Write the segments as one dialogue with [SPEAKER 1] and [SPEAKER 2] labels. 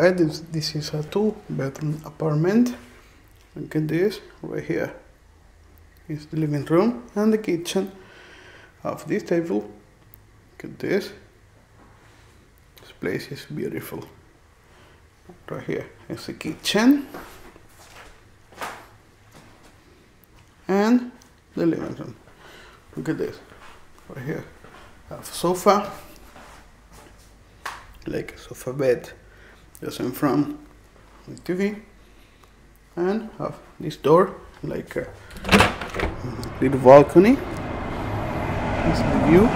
[SPEAKER 1] ahead. This, is a two bedroom apartment. Look at this right here. Is the living room and the kitchen. Of this table. Look at this. This place is beautiful. Right here is the kitchen. And the living room. Look at this. Right here. Have a sofa. Like a sofa bed. Front of the TV. And have this door like a little balcony. This is the view.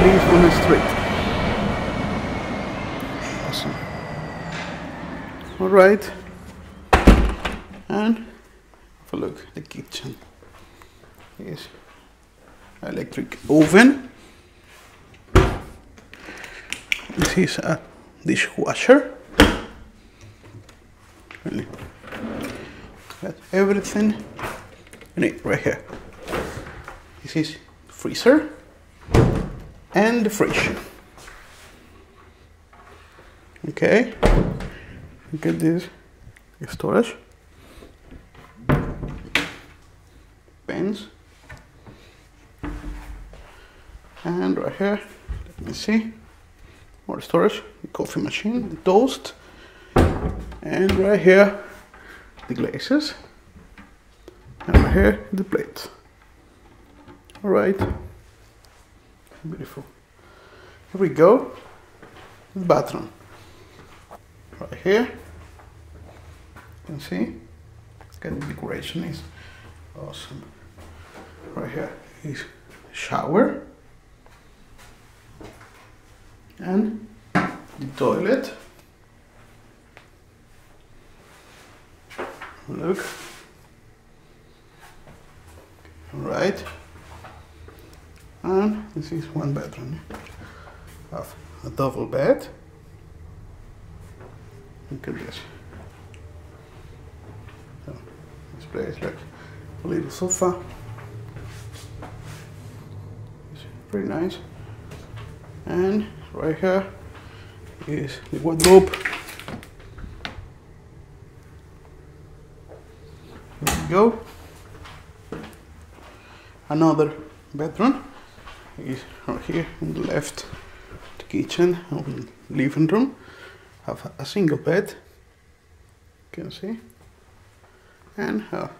[SPEAKER 1] Leaves on the street. Awesome. Alright. And have a look the kitchen. Yes. Electric oven. This is a dishwasher. Got everything in it right here. This is freezer and the fridge. Okay. Look at this storage. Pens. And right here, let me see. More storage, coffee machine, toast. And right here, the glasses. And right here, the plate. Alright. Beautiful. Here we go. The bathroom. Right here. You can see. The decoration is awesome. Right here is shower. And the toilet. Look. Alright. And this is one bedroom. Have a double bed. Look at this. So, this place like a little sofa. It's pretty nice. And right here is the wardrobe. Here we go. Another bedroom is right here on the left. The kitchen and living room have a single bed. You can see, and a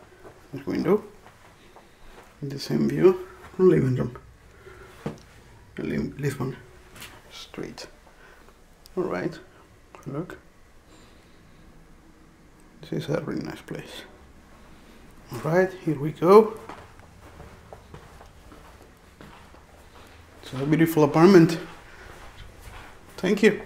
[SPEAKER 1] window in the same view living room. Live on street. All right, look. This is a really nice place. Right, here we go. It's a beautiful apartment. Thank you.